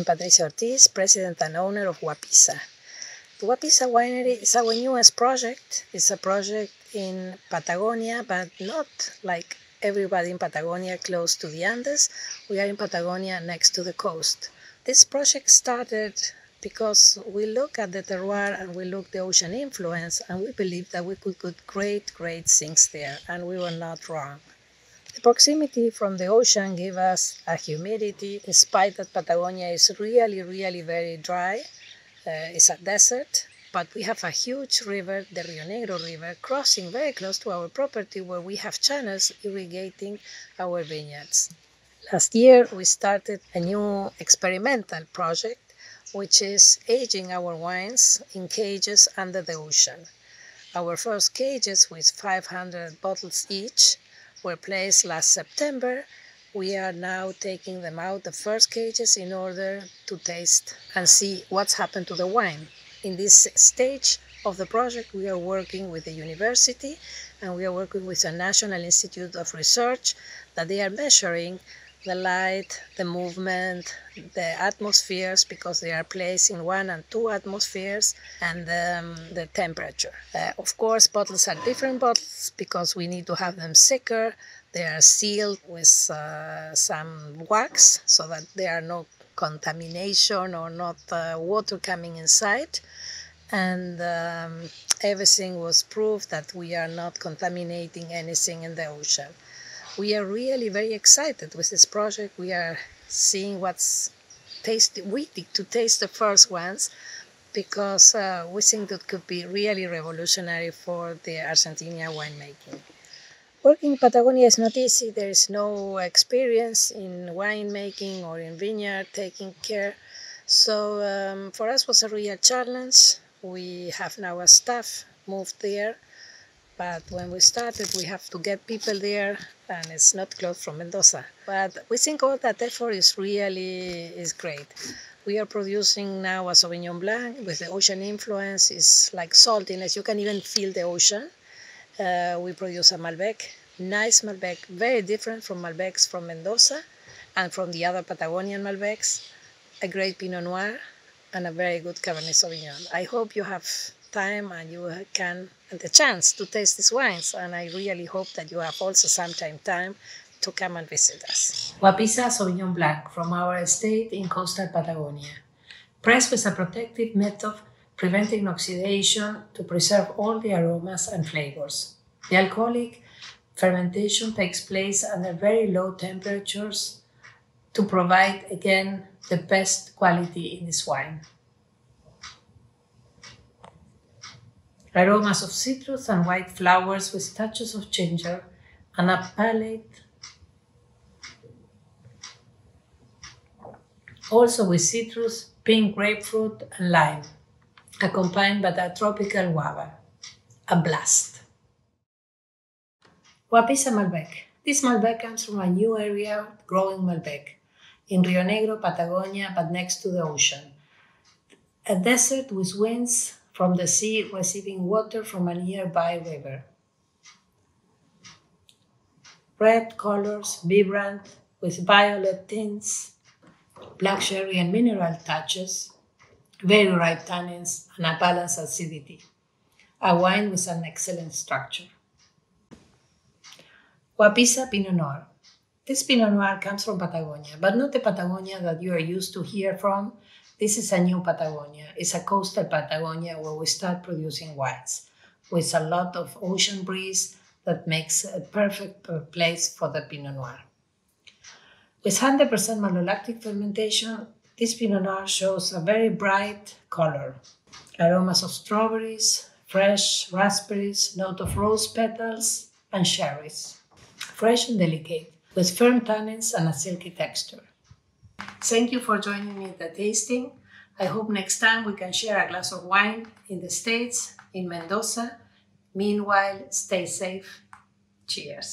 I'm Patricia Ortiz, president and owner of Wapisa. The Wapisa Winery is our newest project. It's a project in Patagonia, but not like everybody in Patagonia close to the Andes. We are in Patagonia next to the coast. This project started because we look at the terroir and we look the ocean influence and we believe that we could put great, great things there and we were not wrong. The proximity from the ocean gave us a humidity, despite that Patagonia is really, really very dry. Uh, it's a desert, but we have a huge river, the Rio Negro River, crossing very close to our property where we have channels irrigating our vineyards. Last year, we started a new experimental project, which is aging our wines in cages under the ocean. Our first cages with 500 bottles each were placed last September. We are now taking them out, the first cages, in order to taste and see what's happened to the wine. In this stage of the project, we are working with the university and we are working with the National Institute of Research that they are measuring the light, the movement, the atmospheres, because they are placed in one and two atmospheres, and um, the temperature. Uh, of course, bottles are different bottles because we need to have them thicker. They are sealed with uh, some wax so that there are no contamination or not uh, water coming inside. And um, everything was proved that we are not contaminating anything in the ocean we are really very excited with this project. We are seeing what's tasty, waiting to taste the first ones because uh, we think that could be really revolutionary for the Argentina winemaking. Working in Patagonia is not easy. There is no experience in winemaking or in vineyard taking care. So um, for us was a real challenge. We have now a staff moved there but when we started, we have to get people there, and it's not close from Mendoza. But we think all that effort is really is great. We are producing now a Sauvignon Blanc with the ocean influence. It's like saltiness. You can even feel the ocean. Uh, we produce a Malbec, nice Malbec, very different from Malbecs from Mendoza and from the other Patagonian Malbecs. A great Pinot Noir and a very good Cabernet Sauvignon. I hope you have time and you can and the chance to taste these wines. And I really hope that you have also sometime time to come and visit us. Wapisa Sauvignon Blanc from our estate in coastal Patagonia. Pressed with a protective method preventing oxidation to preserve all the aromas and flavors. The alcoholic fermentation takes place under very low temperatures to provide again the best quality in this wine. Aromas of citrus and white flowers with touches of ginger, and a palate also with citrus, pink grapefruit, and lime, accompanied by a tropical guava. A blast. Wapisa Malbec. This Malbec comes from a new area growing Malbec in Rio Negro, Patagonia, but next to the ocean. A desert with winds from the sea receiving water from a nearby river. Red colors, vibrant, with violet tints, black sherry and mineral touches, very ripe tannins, and a balanced acidity. A wine with an excellent structure. Wapisa Pinot Noir. This Pinot Noir comes from Patagonia, but not the Patagonia that you are used to hear from this is a new Patagonia. It's a coastal Patagonia where we start producing wines with a lot of ocean breeze that makes a perfect place for the Pinot Noir. With 100% malolactic fermentation, this Pinot Noir shows a very bright color. Aromas of strawberries, fresh raspberries, note of rose petals, and cherries. Fresh and delicate, with firm tannins and a silky texture. Thank you for joining me at the tasting. I hope next time we can share a glass of wine in the States, in Mendoza. Meanwhile, stay safe. Cheers.